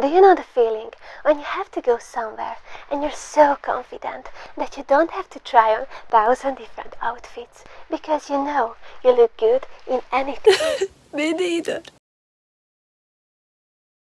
Do you know the feeling when you have to go somewhere and you're so confident that you don't have to try on thousand different outfits because you know you look good in anything? Beni